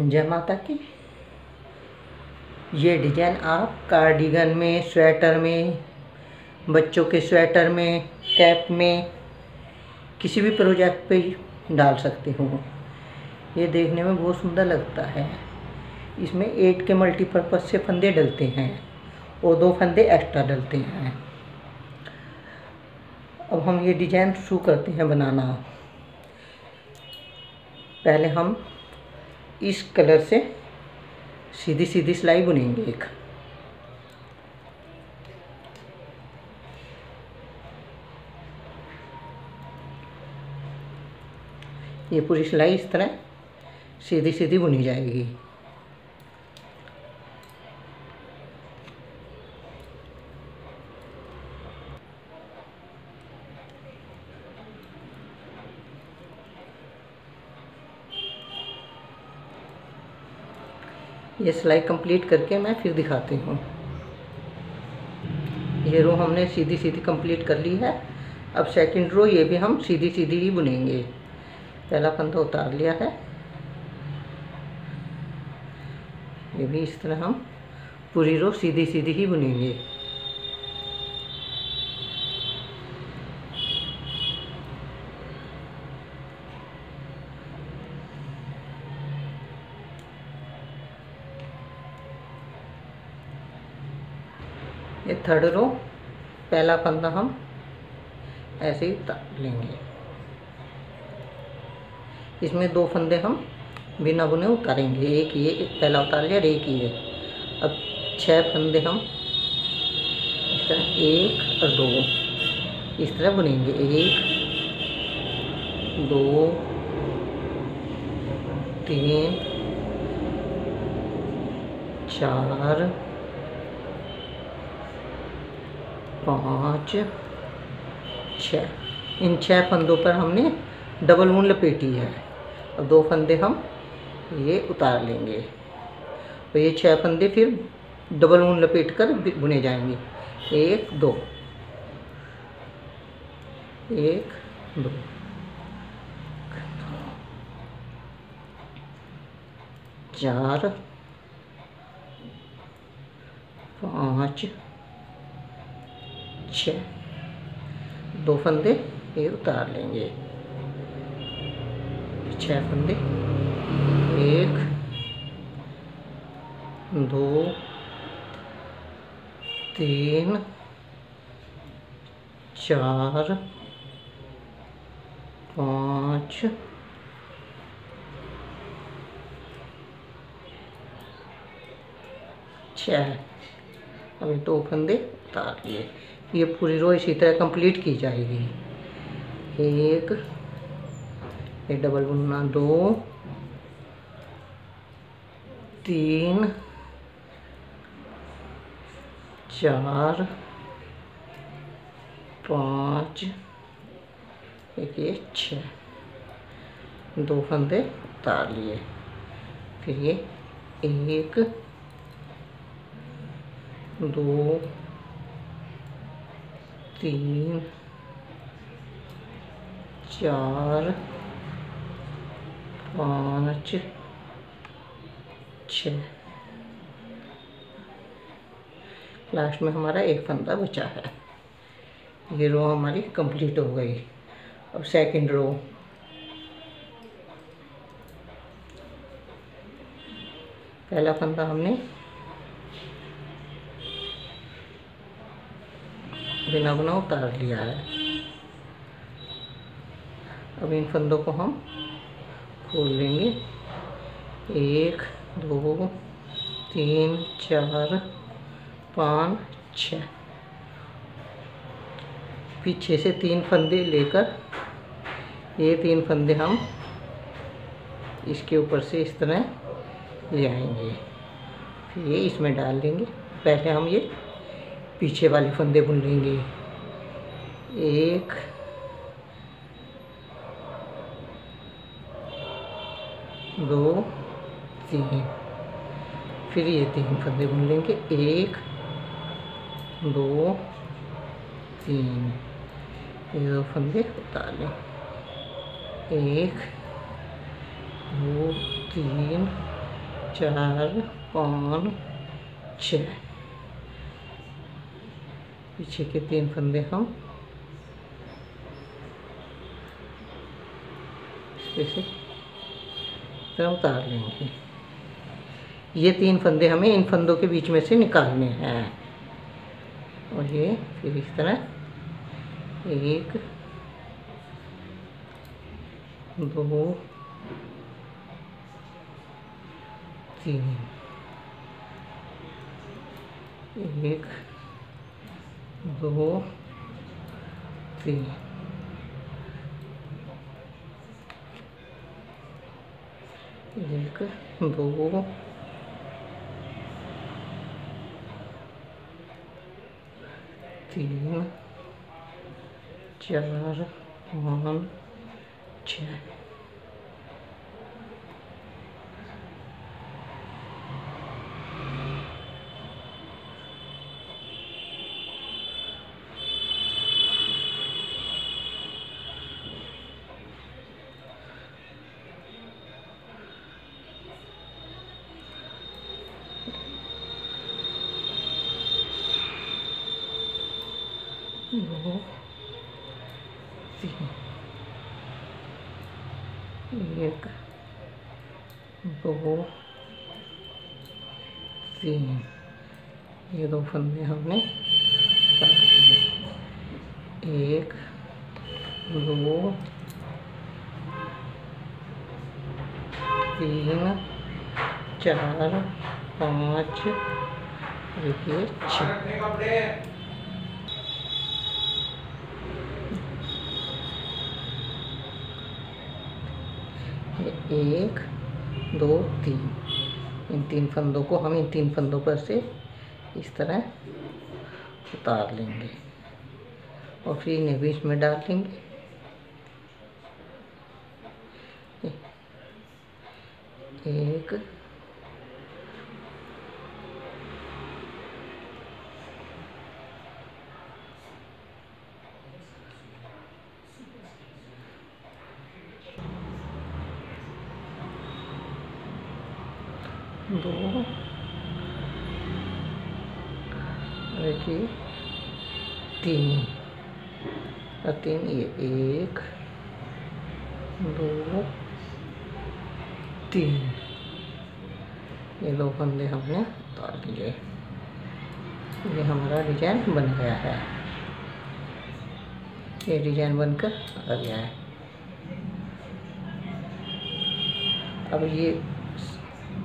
जय माता की। ये डिज़ाइन आप कार्डिगन में, स्वेटर में, बच्चों के स्वेटर में, कैप में, किसी भी प्रोजेक्ट पे डाल सकते हो। ये देखने में बहुत सुंदर लगता है। इसमें एट के मल्टीपर्पज़ से फंदे डलते हैं और दो फंदे एक्स्ट्रा डलते हैं। अब हम ये डिज़ाइन शुरू करते हैं बनाना। पहले हम इस कलर से सीधी सीधी सिलाई बुनेंगे एक। ये पूरी सिलाई इस तरह सीधी सीधी बुनी जाएगी। ये सिलाई कंप्लीट करके मैं फिर दिखाती हूँ। ये रो हमने सीधी सीधी कंप्लीट कर ली है। अब सेकंड रो ये भी हम सीधी सीधी ही बुनेंगे। पहला फंदा उतार लिया है। ये भी इस तरह हम पूरी रो सीधी सीधी ही बुनेंगे। ये थर्ड रो पहला फंदा हम ऐसे ही लेंगे। इसमें दो फंदे हम बिना बुने उतारेंगे, एक ये पहला उतार लिया एक ये। अब छह फंदे हम इस तरह एक और दो, इस तरह बुनेंगे। एक, दो, तीन, चार पाँच छ इन छः फंदों पर हमने डबल ऊन लपेटी है। अब दो फंदे हम ये उतार लेंगे। तो ये छः फंदे फिर डबल ऊन लपेट कर बुने जाएँगे। एक, दो। एक, दो। चार, पाँच। छ दो फंदे ये उतार लेंगे। छः फंदे। एक, दो, तीन, चार, पाँच छः अभी दो फंदे उतार लिए। ये पूरी रो इसी तरह कंप्लीट की जाएगी। एक, ये डबल बुनना दो, तीन, चार, पाँच, एक, ये छः दो फंदे उतार लिए। फिर ये एक, दो तीन, चार, पाँच, छ। लास्ट में हमारा एक फंदा बचा है। ये रो हमारी कंप्लीट हो गई। अब सेकंड रो पहला फंदा हमने बिना बुना उतार लिया है। अब इन फंदों को हम खोल लेंगे एक, दो, तीन, चार, पाँच छ पीछे से तीन फंदे लेकर, ये तीन फंदे हम इसके ऊपर से इस तरह ले आएँगे। फिर ये इसमें डाल देंगे। पहले हम ये पीछे वाले फंदे बुन लेंगे एक। दो। तीन। फिर ये तीन फंदे बुन लेंगे। एक। दो। तीन। ये दो फंदे उतार। लें एक। दो। तीन। चार। पाँच। छ। पीछे के तीन फंदे हम इसे तरह उतार लेंगे। ये तीन फंदे हमें इन फंदों के बीच में से निकालने हैं। और ये फिर इस तरह एक, दो, तीन, एक दो तीन। एक दो। तीन चार पाँच छः दो तीन एक दो तीन ये दो फंदे हमने एक, दो, तीन, चार, पाँच ये छः। एक, दो, तीन। इन तीन फंदों को, हम इन तीन फंदों पर से इस तरह उतार लेंगे और फिर इन्हें बीच में डाल लेंगे। एक दो देखिए। तीन। और तीन, ये एक, दो, तीन। ये दो फंदे हमने उतार लिए। ये हमारा डिज़ाइन बन गया है। ये डिज़ाइन बनकर आ गया है। अब ये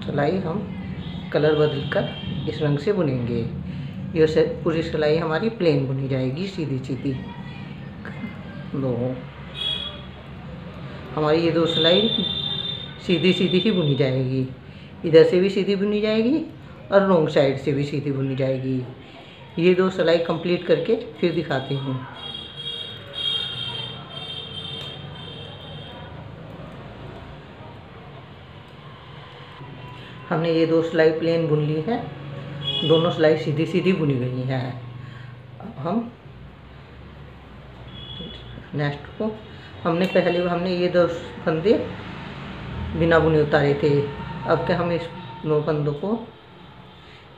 सिलाई हम कलर बदल कर इस रंग से बुनेंगे। ये से पूरी सिलाई हमारी प्लेन बुनी जाएगी, सीधी सीधी। दो हमारी ये दो सिलाई सीधी सीधी ही बुनी जाएगी। इधर से भी सीधी बुनी जाएगी और रोंग साइड से भी सीधी बुनी जाएगी। ये दो सिलाई कंप्लीट करके फिर दिखाती हूँ। हमने ये दो सिलाई प्लेन बुन ली है। दोनों सिलाई सीधी सीधी बुनी गई हैं। अब हम नेक्स्ट को, हमने पहले, हमने ये दो फंदे बिना बुने उतारे थे। अब क्या हम इस दो फंदों को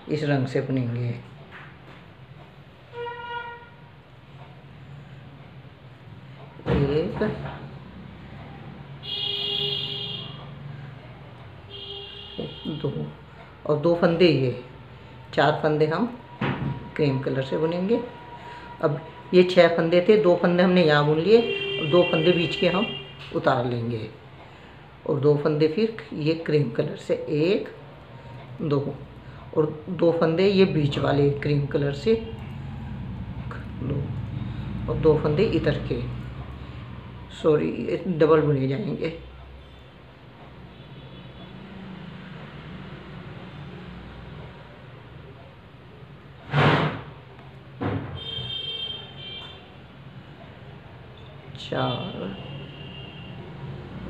इस रंग से बुनेंगे? एक, दो, और दो फंदे ये। चार फंदे हम क्रीम कलर से बुनेंगे। अब ये छह फंदे थे, दो फंदे हमने यहाँ बुन लिए और दो फंदे बीच के हम उतार लेंगे। और दो फंदे फिर ये क्रीम कलर से एक, दो, और दो फंदे ये बीच वाले क्रीम कलर से दो, और दो फंदे इधर के। सॉरी डबल बुने जाएँगे। चार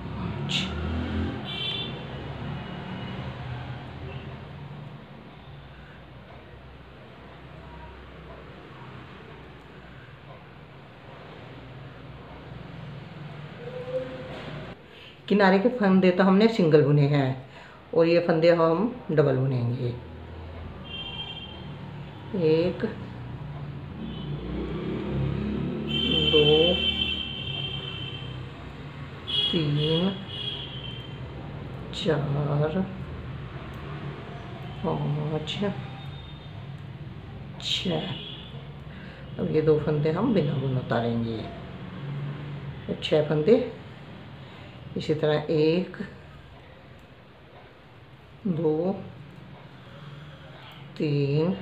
पाँच किनारे के फंदे तो हमने सिंगल बुने हैं और ये फंदे हम डबल बुनेंगे। एक दो तीन, चार, पाँच, छ। अब ये दो फंदे हम बिना बुन उतारेंगे। तो छः फंदे, इसी तरह एक, दो, तीन,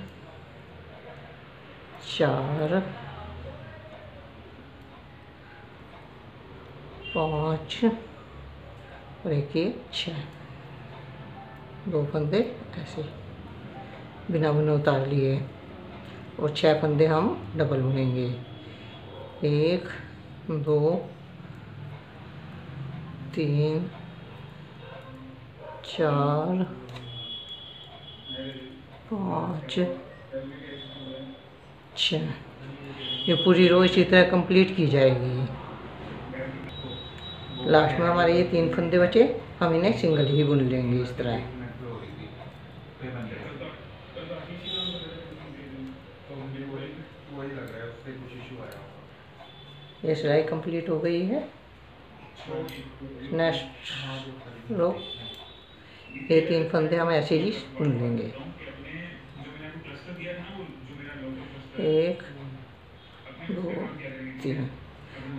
चार पाँच और एक ये छः। दो फंदे ऐसे बिना बुने उतार लिए। और छः फंदे हम डबल बुनेंगे एक, दो, तीन, चार, पाँच, छः। ये पूरी रो इसी तरह कंप्लीट की जाएगी। लास्ट में हमारे ये तीन फंदे बचे, हम इन्हें सिंगल ही बुन लेंगे इस तरह। ये सिलाई कंप्लीट हो गई है। नेक्स्ट रो ये तीन फंदे हम ऐसे ही बुन लेंगे। एक, दो, तीन।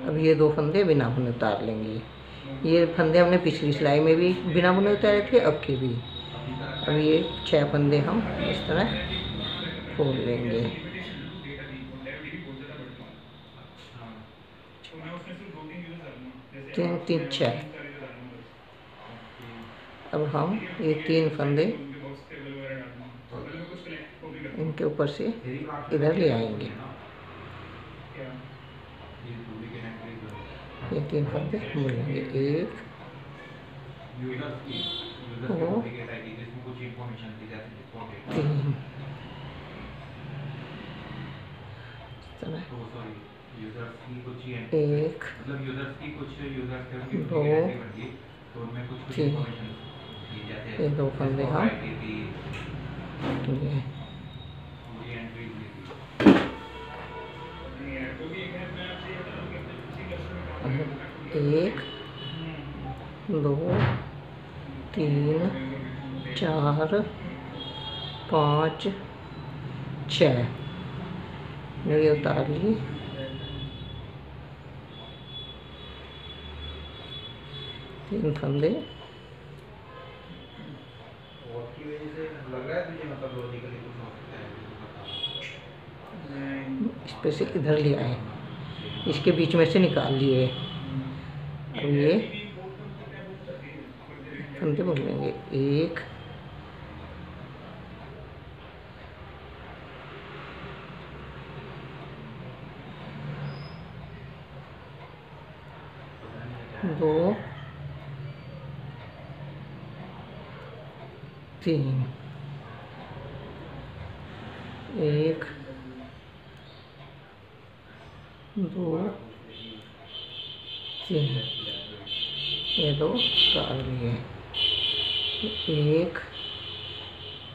अब ये दो फंदे बिना बुने उतार लेंगे। ये फंदे हमने पिछली सिलाई में भी बिना बुने उतारे थे, अब के भी। अब ये छह फंदे हम इस तरह खोल लेंगे। तीन तीन छः अब हम ये तीन फंदे इनके ऊपर से इधर ले आएँगे। ये तीन फंदे बोलेंगे एक। दो तीन। एक। दो। तीन। ये दो फंदे हम। ये एक, दो, तीन, चार, पाँच, छ। ये उतार ली तीन फंदे इस पे से इधर ले आए। इसके बीच में से निकाल लिए। अब ये फंदे बोल लेंगे एक दो तीन। एक दो तीन। ये दो डाल लिए एक,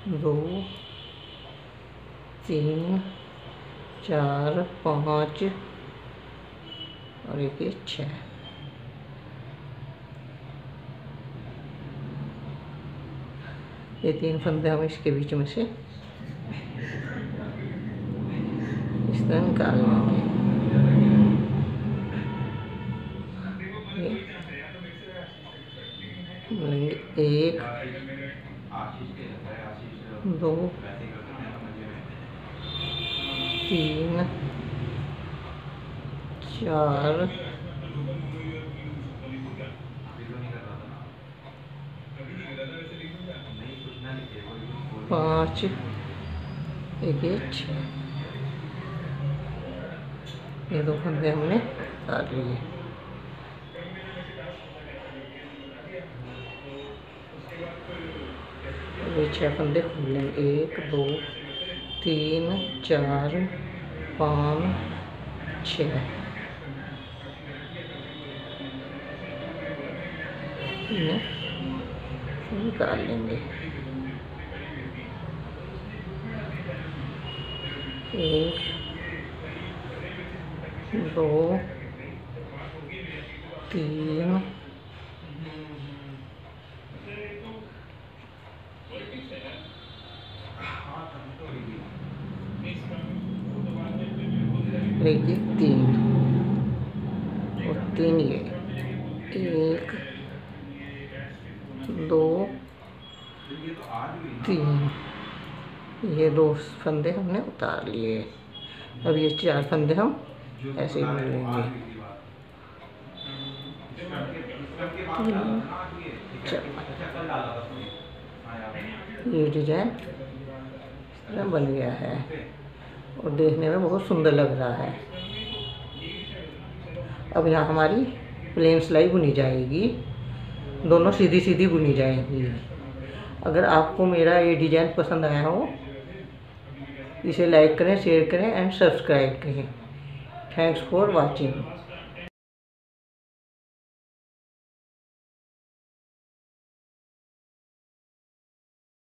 दो, तीन, चार, पाँच, और एक छः। ये तीन फंदे हम इसके बीच में से इस तरह निकाल लेंगे। एक दो तीन चार पाँच एक छः। ये दो फंदे हमने काट लिए। ये छः फंदे खोल एक, दो, तीन, चार, पाँच, छः। निकाल लेंगे। एक, दो, तीन देखिए तीन और तीन ये, एक, दो, तीन। ये दो फंदे हमने उतार लिए। अब ये चार फंदे हम ऐसे ही मिल लेंगे ये डिज़ाइन बन गया है। और देखने में बहुत सुंदर लग रहा है। अब यहाँ हमारी प्लेन सिलाई बुनी जाएगी। दोनों सीधी सीधी बुनी जाएँगी। अगर आपको मेरा ये डिज़ाइन पसंद आया हो, इसे लाइक करें शेयर करें एंड सब्सक्राइब करें। Thanks for watching